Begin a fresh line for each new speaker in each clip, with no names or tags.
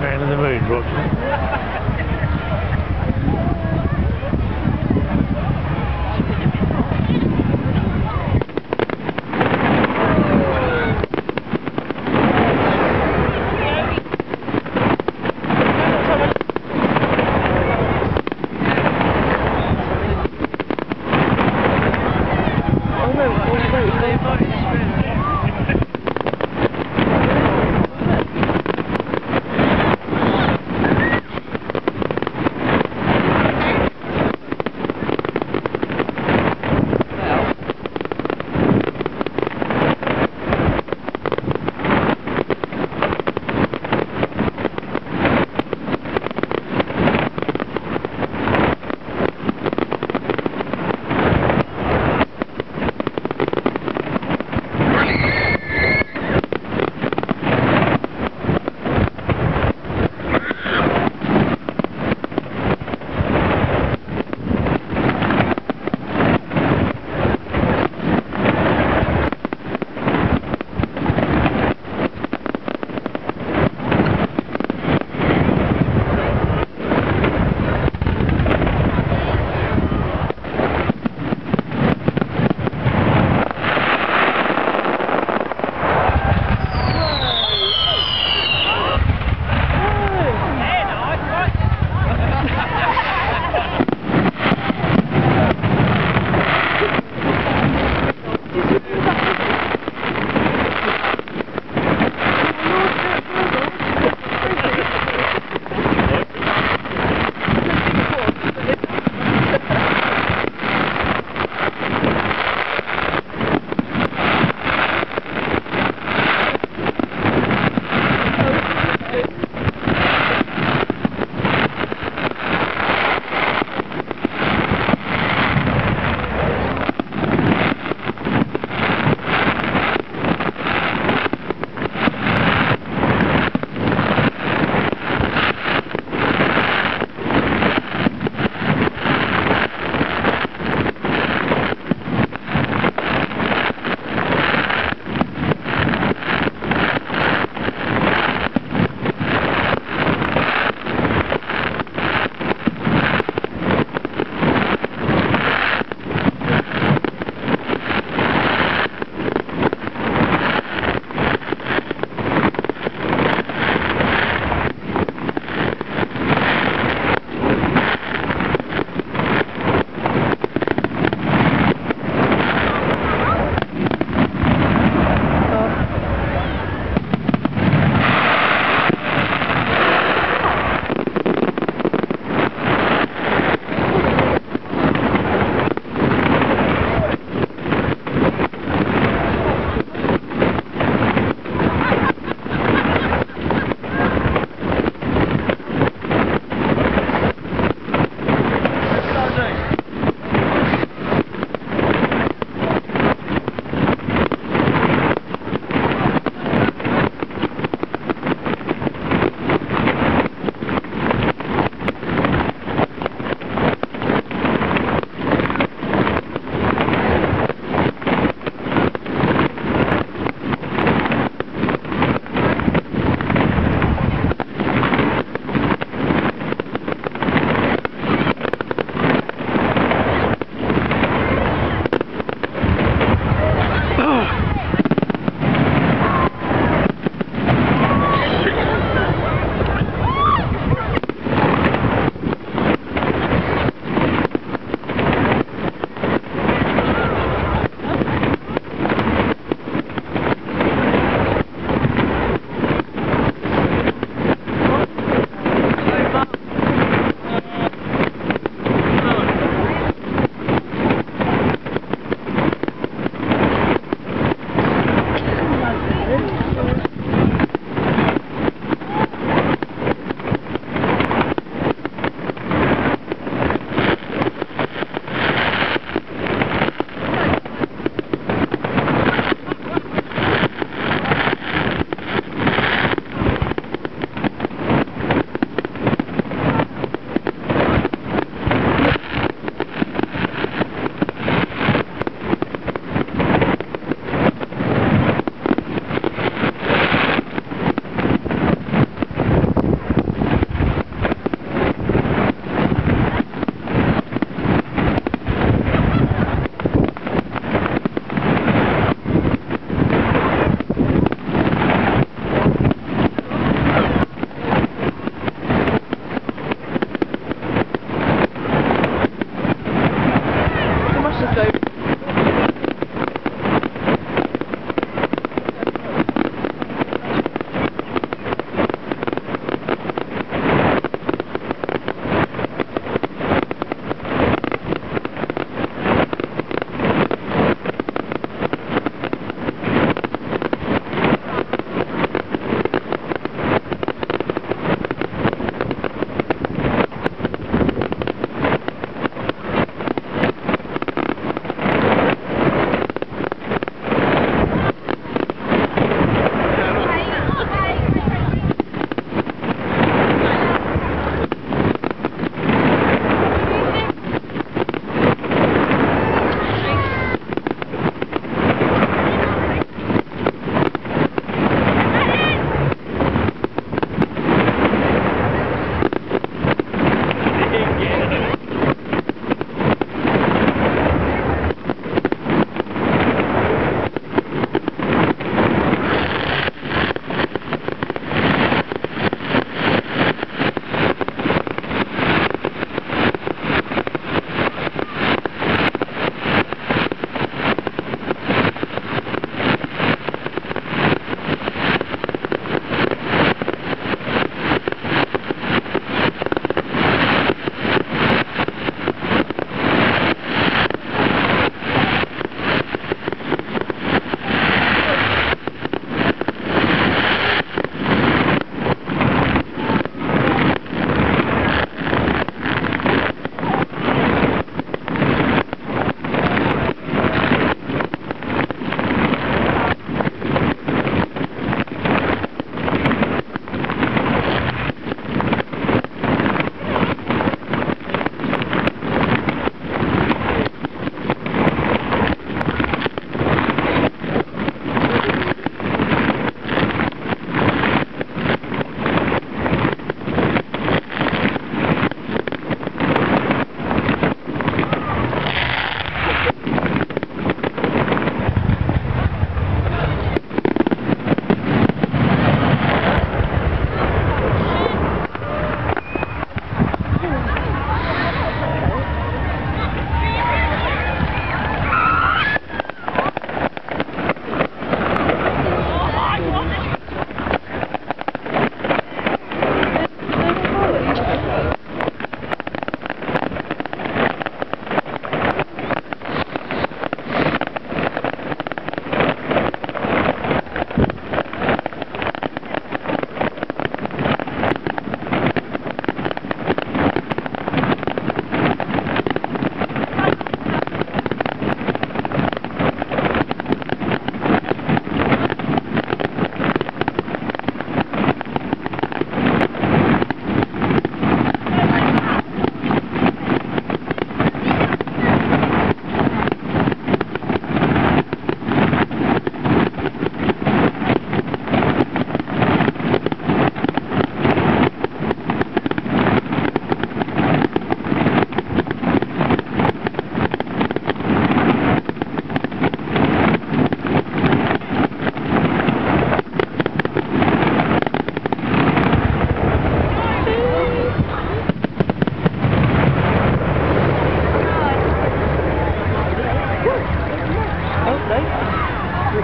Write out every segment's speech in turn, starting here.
Man in the moon, Roger.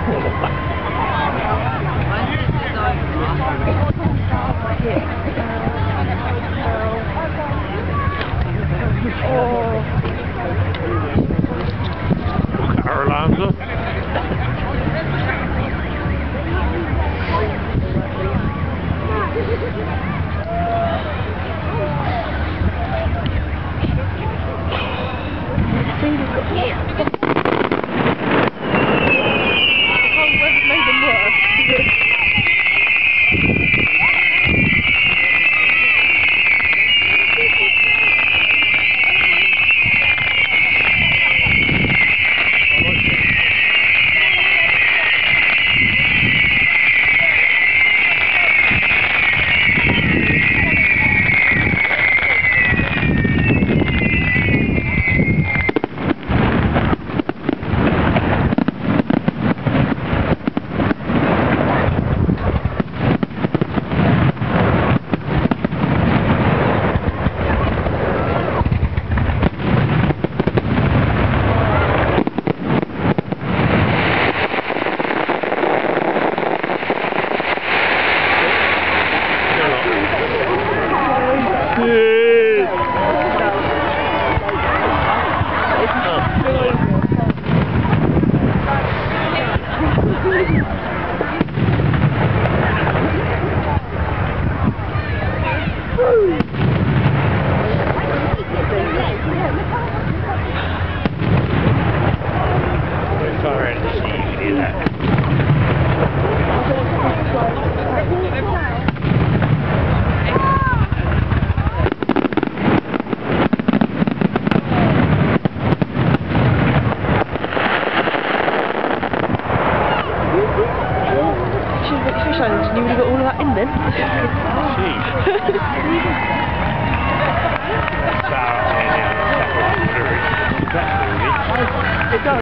思った。